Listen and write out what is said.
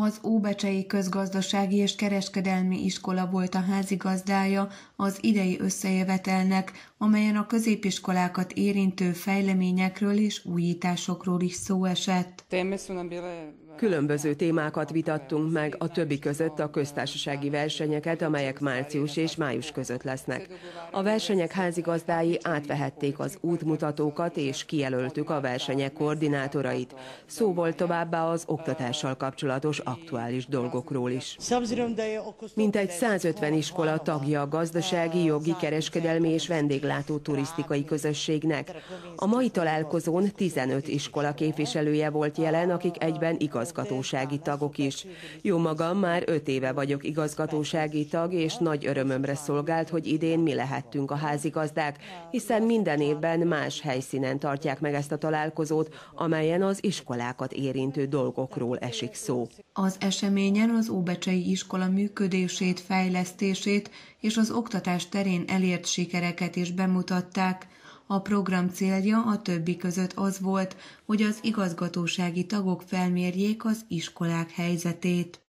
Az Óbecsei Közgazdasági és Kereskedelmi Iskola volt a házigazdája az idei összejövetelnek, amelyen a középiskolákat érintő fejleményekről és újításokról is szó esett. Különböző témákat vitattunk meg, a többi között a köztársasági versenyeket, amelyek március és május között lesznek. A versenyek házigazdái átvehették az útmutatókat és kijelöltük a versenyek koordinátorait. Szó volt továbbá az oktatással kapcsolatos aktuális dolgokról is. Mintegy 150 iskola tagja a gazdasági, jogi, kereskedelmi és vendéglátó turisztikai közösségnek. A mai találkozón 15 iskola képviselője volt jelen, akik egyben igazgatósági tagok is. Jó magam, már 5 éve vagyok igazgatósági tag, és nagy örömömre szolgált, hogy idén mi lehettünk a házigazdák, hiszen minden évben más helyszínen tartják meg ezt a találkozót, amelyen az iskolákat érintő dolgokról esik szó. Az eseményen az Óbecsei iskola működését, fejlesztését és az oktatás terén elért sikereket is bemutatták. A program célja a többi között az volt, hogy az igazgatósági tagok felmérjék az iskolák helyzetét.